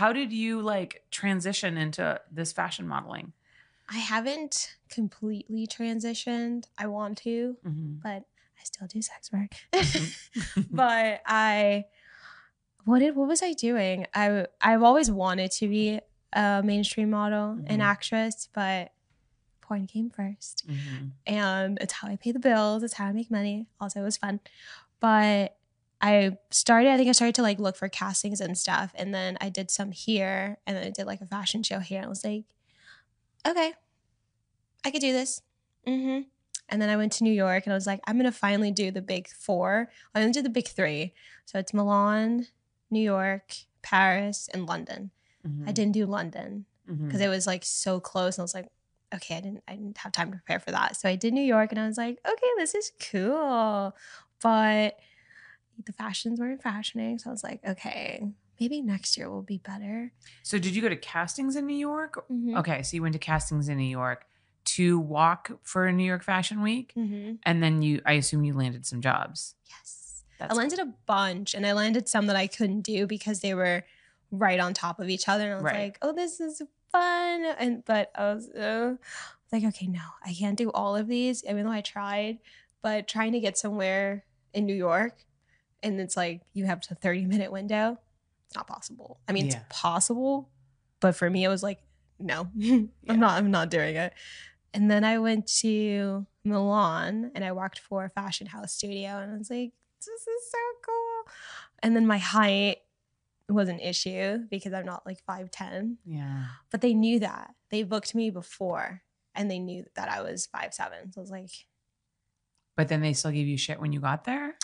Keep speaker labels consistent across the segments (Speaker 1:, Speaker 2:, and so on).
Speaker 1: how did you like transition into this fashion modeling?
Speaker 2: I haven't completely transitioned. I want to,
Speaker 1: Mm-hmm.
Speaker 2: but I still do sex work.
Speaker 1: Mhm.
Speaker 2: but I what did what was I doing? I I've always wanted to be a mainstream model
Speaker 1: Mhm.
Speaker 2: and actress, but porn came first.
Speaker 1: Mhm.
Speaker 2: And it's how I pay the bills, it's how I make money. Also it was fun. But I started, I think I started to like look for castings and stuff. And then I did some here and then I did like a fashion show here. And I was like, okay, I could do this. Mm-hmm. And then I went to New York and I was like, I'm gonna finally do the big four. I'm gonna do the big three. So it's Milan, New York, Paris, and London.
Speaker 1: Mhm.
Speaker 2: I didn't do London because it was like so close, and I was like, okay, I didn't I didn't have time to prepare for that. So I did New York, and I was like, okay, this is cool, but the fashions weren't fashioning, so I was like, okay, maybe next year will be better.
Speaker 1: So did you go to castings in New York?
Speaker 2: Mhm.
Speaker 1: Okay, so you went to castings in New York to walk for a New York Fashion Week,
Speaker 2: Mhm.
Speaker 1: and then you, I assume you landed some jobs.
Speaker 2: Yes.
Speaker 1: That's
Speaker 2: I landed a bunch and I landed some that I couldn't do because they were right on top of each other. And I was
Speaker 1: Right.
Speaker 2: like, oh, this is fun. And but I was uh, like, okay, no, I can't do all of these, even though I tried. But trying to get somewhere in New York and it's like you have a 30 minute window, it's not possible. I mean,
Speaker 1: Yeah.
Speaker 2: it's possible, but for me, it was like, no,
Speaker 1: Yeah.
Speaker 2: I'm not, I'm not doing it. And then I went to Milan and I worked for a fashion house studio and I was like, this is so cool. And then my height was an issue because I'm not like 5'10.
Speaker 1: Yeah.
Speaker 2: But they knew that. They booked me before and they knew that I was 5'7. So I was like,
Speaker 1: But then they still gave you shit when you got there?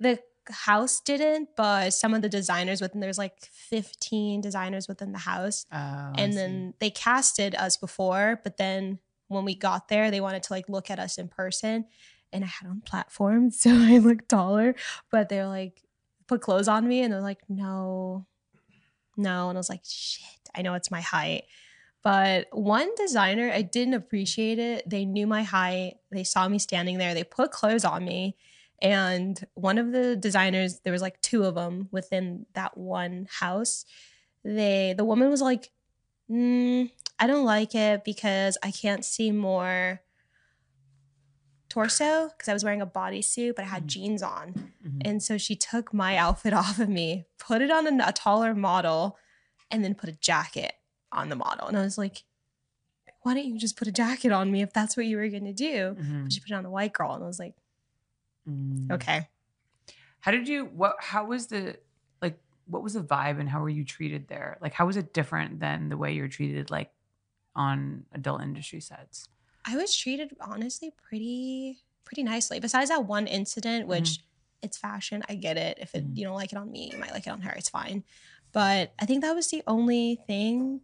Speaker 2: the house didn't, but some of the designers within there's like 15 designers within the house.
Speaker 1: Oh,
Speaker 2: and then they casted us before but then when we got there they wanted to like look at us in person. And i had on platforms so i looked taller but they were like put clothes on me and they're like no no. And i was like shit i know it's my height. But one designer i didn't appreciate it. They knew my height. They saw me standing there. They put clothes on me and one of the designers there was like two of them within that one house they the woman was like mm, i don't like it because i can't see more torso because i was wearing a bodysuit but i had
Speaker 1: Mhm.
Speaker 2: jeans on
Speaker 1: Mhm.
Speaker 2: and so she took my outfit off of me put it on a, a taller model and then put a jacket on the model and i was like why don't you just put a jacket on me if that's what you were going to do
Speaker 1: Mhm.
Speaker 2: but she put it on the white girl and i was like
Speaker 1: Mm.
Speaker 2: okay
Speaker 1: How did you what how was the like what was the vibe and how were you treated there? Like how was it different than the way you're treated like on adult industry sets?
Speaker 2: I was treated honestly pretty pretty nicely. Besides that one incident, which it's fashion, I get it. If it,
Speaker 1: Mhm.
Speaker 2: you don't like it on me, you might like it on her. It's fine. But I think that was the only thing.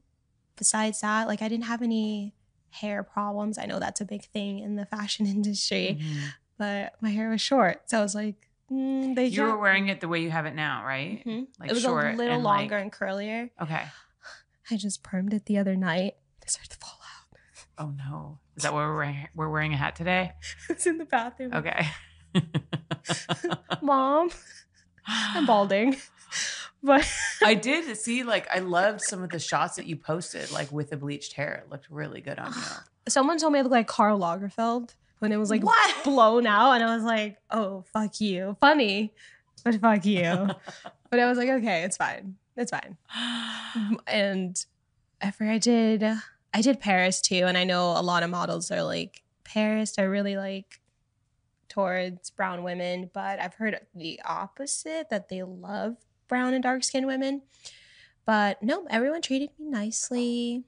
Speaker 2: Besides that, like I didn't have any hair problems. I know that's a big thing in the fashion industry,
Speaker 1: Mhm.
Speaker 2: But my hair was short, so I was like, mm, they.
Speaker 1: You were wearing it the way you have it now, right?
Speaker 2: Mhm.
Speaker 1: Like
Speaker 2: it was
Speaker 1: short
Speaker 2: a little
Speaker 1: and,
Speaker 2: longer
Speaker 1: like-
Speaker 2: and curlier.
Speaker 1: Okay.
Speaker 2: I just permed it the other night. It started to fall out.
Speaker 1: Oh no. Is that why we're wearing we're wearing a hat today?
Speaker 2: it's in the bathroom.
Speaker 1: Okay.
Speaker 2: Mom, I'm balding. But
Speaker 1: I did see like I loved some of the shots that you posted, like with the bleached hair. It looked really good on you.
Speaker 2: someone told me I look like Karl Lagerfeld when it was like
Speaker 1: What?
Speaker 2: blown out, and I was like, "Oh, fuck you." Funny, but fuck you. but I was like, "Okay, it's fine. It's fine." And after I did, I did Paris too, and I know a lot of models are like Paris. are really like towards brown women, but I've heard the opposite that they love brown and dark skinned women. But no, everyone treated me nicely.